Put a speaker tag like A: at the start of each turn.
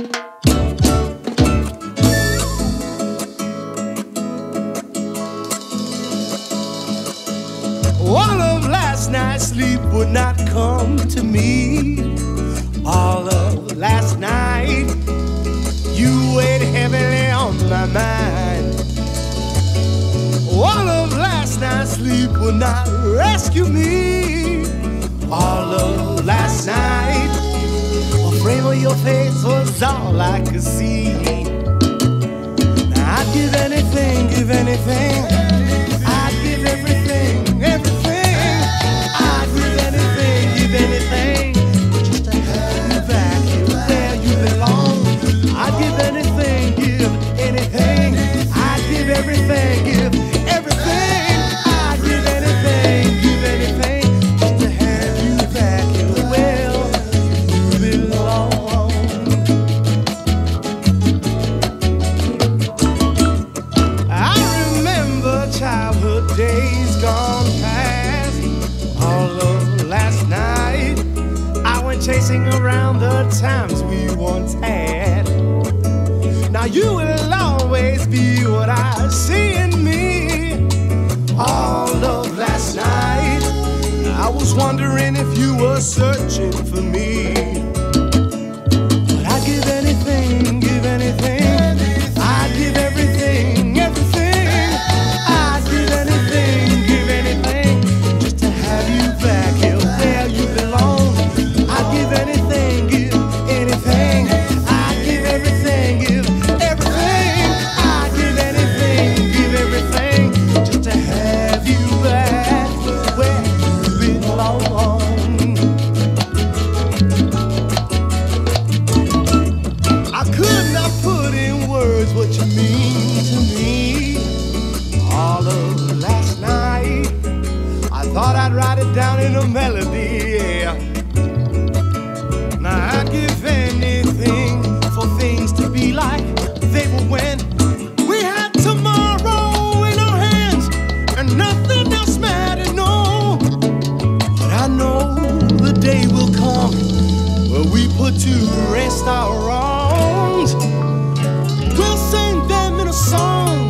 A: All of last night's sleep would not come to me. All of last night, you weighed heavily on my mind. All of last night's sleep would not rescue me. Was all I could see. Now I'd give anything, give anything. I'd give everything, everything. I'd give anything, give anything. Just to have you back where you belong. I'd give anything, give anything. I'd give everything, days gone past. All of last night, I went chasing around the times we once had. Now you will always be what I see in me. All of last night, I was wondering if you were searching for me. it down in a melody. Yeah. Now I'd give anything for things to be like they were when we had tomorrow in our hands and nothing else mattered. No, but I know the day will come where we put to rest our wrongs. We'll sing them in a song.